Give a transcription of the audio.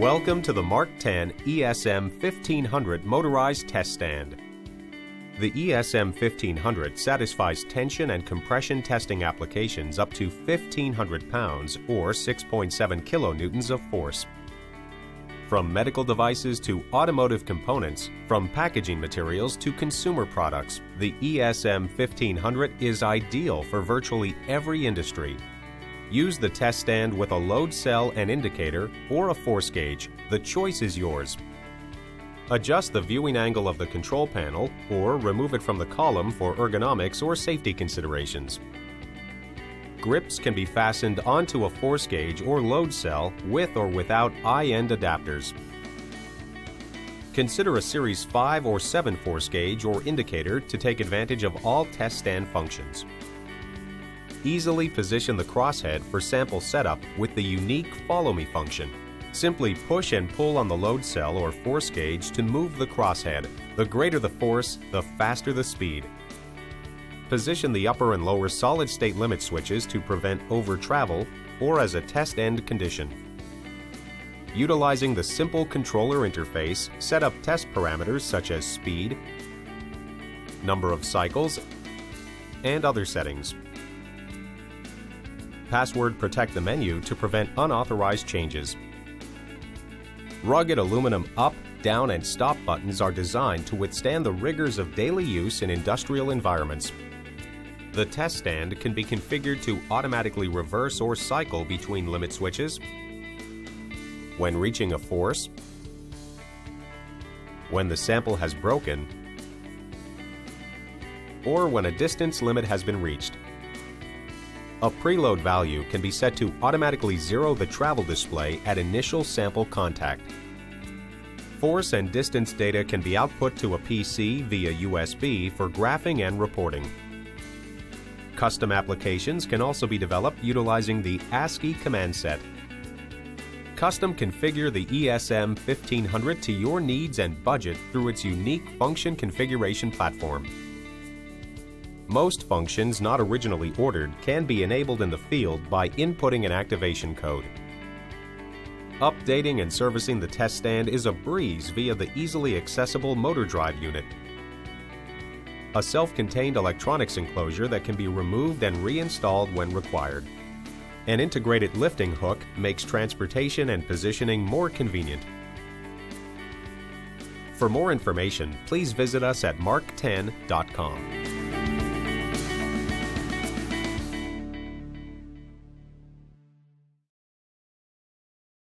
Welcome to the Mark 10 ESM 1500 motorized test stand. The ESM 1500 satisfies tension and compression testing applications up to 1500 pounds or 6.7 kilonewtons of force. From medical devices to automotive components, from packaging materials to consumer products, the ESM 1500 is ideal for virtually every industry Use the test stand with a load cell and indicator or a force gauge. The choice is yours. Adjust the viewing angle of the control panel or remove it from the column for ergonomics or safety considerations. Grips can be fastened onto a force gauge or load cell with or without eye-end adapters. Consider a Series 5 or 7 force gauge or indicator to take advantage of all test stand functions. Easily position the crosshead for sample setup with the unique Follow Me function. Simply push and pull on the load cell or force gauge to move the crosshead. The greater the force, the faster the speed. Position the upper and lower solid state limit switches to prevent over travel or as a test end condition. Utilizing the simple controller interface, set up test parameters such as speed, number of cycles, and other settings. Password protect the menu to prevent unauthorized changes. Rugged aluminum up, down, and stop buttons are designed to withstand the rigors of daily use in industrial environments. The test stand can be configured to automatically reverse or cycle between limit switches, when reaching a force, when the sample has broken, or when a distance limit has been reached. A preload value can be set to automatically zero the travel display at initial sample contact. Force and distance data can be output to a PC via USB for graphing and reporting. Custom applications can also be developed utilizing the ASCII command set. Custom configure the ESM 1500 to your needs and budget through its unique function configuration platform. Most functions not originally ordered can be enabled in the field by inputting an activation code. Updating and servicing the test stand is a breeze via the easily accessible motor drive unit. A self-contained electronics enclosure that can be removed and reinstalled when required. An integrated lifting hook makes transportation and positioning more convenient. For more information, please visit us at mark10.com.